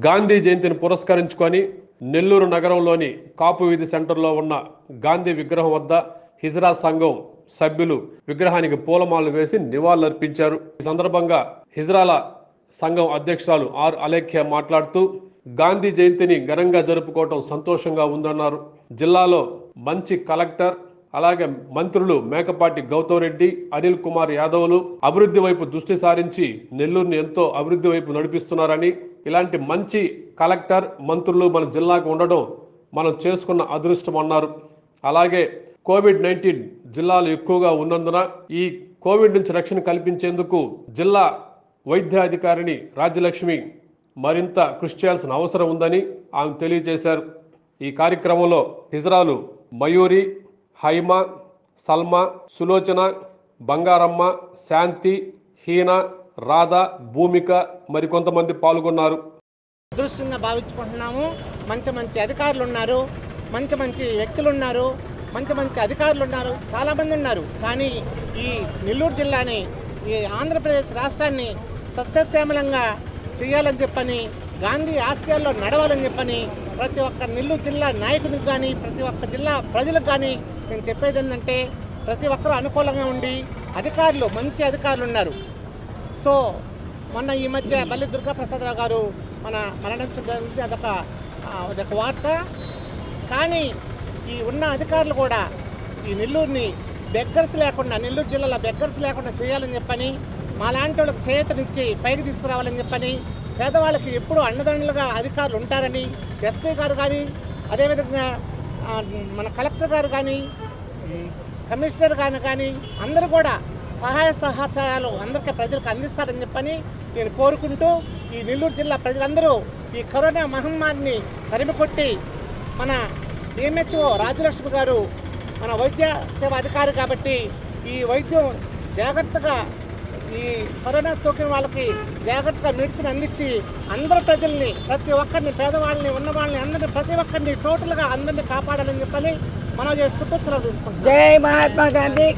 గాంధీ జయంతిని పురస్కరించుకొని నెల్లూరు నగరంలోని కాపు వీధి సెంటర్లో ఉన్న గాంధీ విగ్రహం వద్ద హిజ్రా సంఘం సభ్యులు విగ్రహానికి పూలమాలలు వేసి నివాళులర్పించారు. ఈ సందర్భంగా హిజ్రాల సంఘం అధ్యక్షురాలు ఆర్ అలేఖ్య మాట్లాడుతూ గాంధీ జయంతిని ఘనంగా జరుపుకోవటం సంతోషంగా ఉందన్నారు. జిల్లాలో మంచి కలెక్టర్ అలాగే మంత్రులు మేకపాటి గౌతమ్ రెడ్డి అనిల్ కుమార్ యాదవ్లు అభివృద్ధి వైపు దృష్టి సారించి నెల్లూరుని ఎంతో అభివృద్ధి వైపు నడిపిస్తున్నారని ఇలాంటి మంచి కలెక్టర్ మంత్రులు మన జిల్లాకు ఉండడం మనం చేసుకున్న అదృష్టం అన్నారు. అలాగే కోవిడ్ నైన్టీన్ జిల్లాలు ఎక్కువగా ఉన్నందున ఈ కోవిడ్ నుంచి రక్షణ కల్పించేందుకు జిల్లా వైద్యాధికారిని రాజ్యలక్ష్మి మరింత కృషి చేయాల్సిన అవసరం ఉందని ఆమె తెలియజేశారు. ఈ కార్యక్రమంలో హిజ్రాలు మయూరి హైమ సల్మా సులోచన బంగారమ్మ శాంతి హీన రాధ భూమిక మరికొంతమంది పాల్గొన్నారు. అదృష్టంగా భావించుకుంటున్నాము. మంచి మంచి అధికారులు ఉన్నారు మంచి మంచి వ్యక్తులు ఉన్నారు మంచి మంచి అధికారులు ఉన్నారు చాలామంది ఉన్నారు కానీ ఈ నెల్లూరు జిల్లాని ఈ ఆంధ్రప్రదేశ్ రాష్ట్రాన్ని సస్యశ్యామలంగా చేయాలని చెప్పని గాంధీ ఆశయాల్లో నడవాలని చెప్పని ప్రతి ఒక్క నెల్లూరు జిల్లా నాయకునికి కానీ ప్రతి ఒక్క జిల్లా ప్రజలకు కానీ నేను చెప్పేది ఏంటంటే ప్రతి ఒక్కరూ అనుకూలంగా ఉండి అధికారులు మంచి అధికారులు ఉన్నారు. సో మొన్న ఈ మధ్య బల్లి దుర్గాప్రసాదరావు గారు మన మరణించడం అదొక అదొక వార్త. కానీ ఈ ఉన్న అధికారులు కూడా ఈ నెల్లూరుని బెగ్గర్స్ లేకుండా నెల్లూరు జిల్లాలో బెగ్గర్స్ లేకుండా చేయాలని చెప్పని మా లాంటి వాళ్ళకి చేతనిచ్చి పైకి తీసుకురావాలని చెప్పని పేదవాళ్ళకి ఎప్పుడూ అన్నదండలుగా అధికారులు ఉంటారని ఎస్పీ గారు కానీ అదేవిధంగా మన కలెక్టర్ గారు కానీ కమిషనర్ గారు కానీ అందరూ కూడా సహాయ సహచారాలు అందరికీ ప్రజలకు అందిస్తారని చెప్పని నేను కోరుకుంటూ ఈ నెల్లూరు జిల్లా ప్రజలందరూ ఈ కరోనా మహమ్మారిని తరిమికొట్టి మన డిఎంహెచ్ఓ రాజలక్ష్మి గారు మన వైద్య సేవ అధికారి కాబట్టి ఈ వైద్యం జాగ్రత్తగా ఈ కరోనా సోకిన వాళ్ళకి జాగ్రత్తగా మెడిసిన్ అందించి అందరు ప్రజల్ని ప్రతి ఒక్కరిని పేదవాళ్ళని ఉన్న వాళ్ళని అందరిని ప్రతి ఒక్కరిని టోటల్గా అందరిని కాపాడాలని చెప్పని మనం చేసుకుంటూ సెలవు తీసుకుంటాం జై మహాత్మా గాంధీ